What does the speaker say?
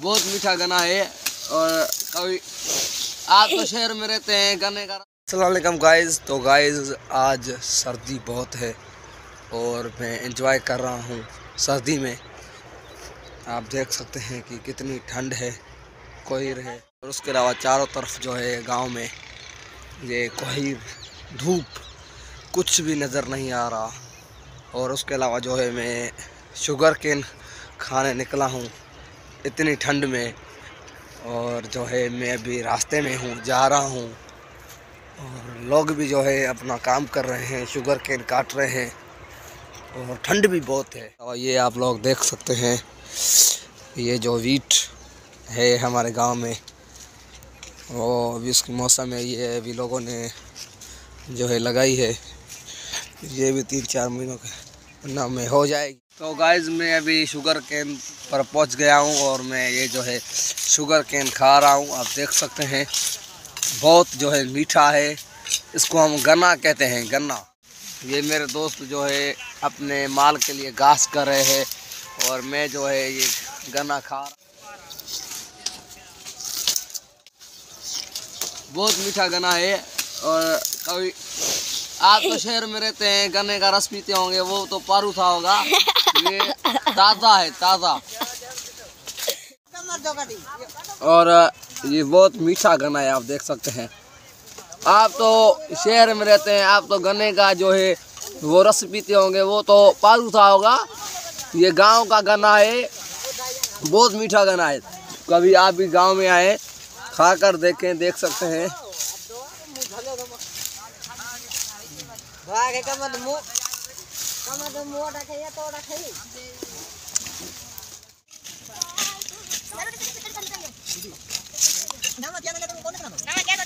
बहुत मीठा गना है और कभी आप तो शहर में रहते हैं गन्ने का असलम गाइस तो गाइस आज सर्दी बहुत है और मैं इंजॉय कर रहा हूँ सर्दी में। आप देख सकते हैं कि कितनी ठंड है, कोहर है। और उसके अलावा चारों तरफ़ जो है गाँव में ये कोहर, धूप, कुछ भी नज़र नहीं आ रहा। और उसके अलावा जो है मैं शुगर केन खाने निकला हूँ। इतनी ठंड में और जो है मैं अभी रास्ते में हूँ, जा रहा हूँ। और लोग भी जो है अपना काम कर रहे हैं शुगर केन काट रहे हैं और ठंड भी बहुत है। और ये आप लोग देख सकते हैं, ये जो वीट है हमारे गाँव में। वो अभी उसकी मौसम है, ये अभी लोगों ने जो है लगाई है। ये भी तीन चार महीनों के ना में हो जाएगी। तो गाइज़ मैं अभी शुगर कैन पर पहुँच गया हूँ और मैं ये जो है शुगर कैन खा रहा हूँ। आप देख सकते हैं, बहुत जो है मीठा है। इसको हम गन्ना कहते हैं, गन्ना। ये मेरे दोस्त जो है अपने माल के लिए घास कर रहे हैं और मैं जो है ये गन्ना खा रहा बहुत मीठा गन्ना है और कभी आप तो शहर में रहते हैं, गन्ने का रस पीते होंगे, वो तो पारू था होगा। ये ताज़ा है, ताज़ा। और ये बहुत मीठा गन्ना है, आप देख सकते हैं। आप तो शहर में रहते हैं, आप तो गन्ने का जो है, वो रस पीते होंगे, वो तो पारू था होगा। ये गाँव का गन्ना है, बहुत मीठा गन्ना है। कभी आप भी गाँव में आए खा कर देखें, देख सकते हैं। વાહ કે કમર મો કમર મો રાખે તો રાખે નમક કેન તો કોણ નમક